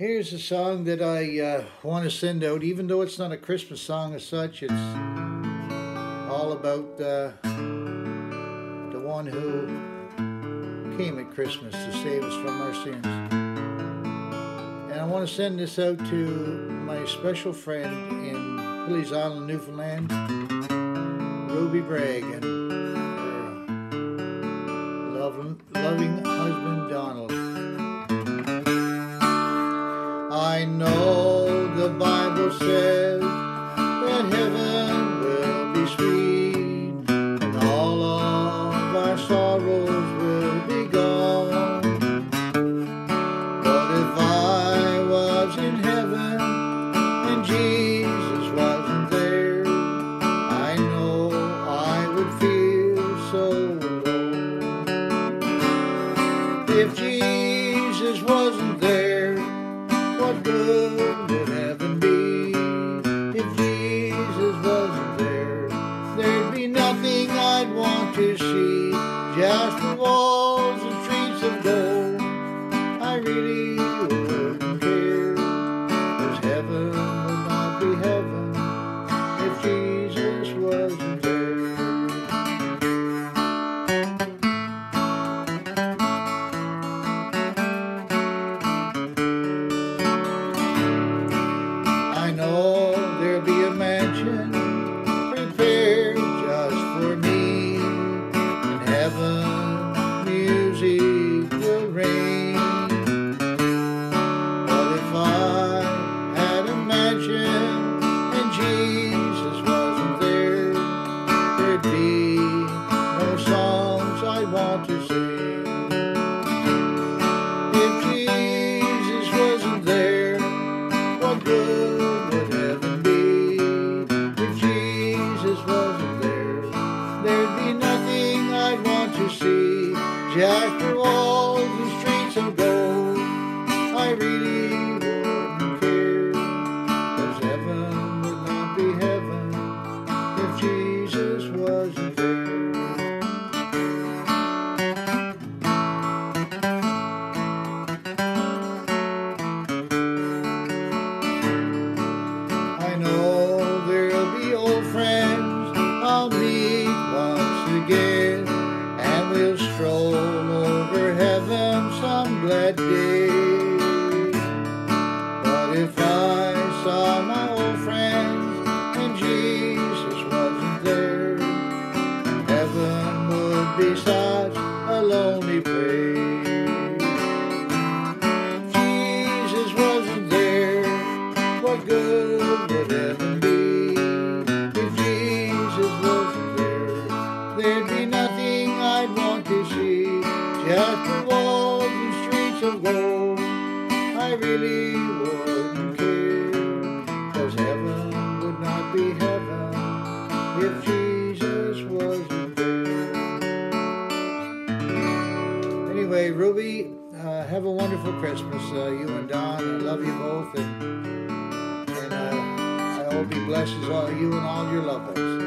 Here's a song that I uh, want to send out, even though it's not a Christmas song as such. It's all about uh, the one who came at Christmas to save us from our sins. And I want to send this out to my special friend in Pilley's Island, Newfoundland, Ruby Bragg, and her loving, loving heaven will be sweet and all of our sorrows will be gone. But if I was in heaven and Jesus wasn't there, I know I would feel so alone. If Jesus wasn't there, what good would To see. Just the see. Just the streets of gold. I really Jesus wasn't there, what good would heaven be? If Jesus wasn't there, there'd be nothing I'd want to see. Just the walls and streets of gold. I really wouldn't care, 'cause heaven would not be heaven if Jesus Anyway, Ruby, uh, have a wonderful Christmas, uh, you and Don. I love you both, and, and uh, I hope He blesses all you and all your loved ones.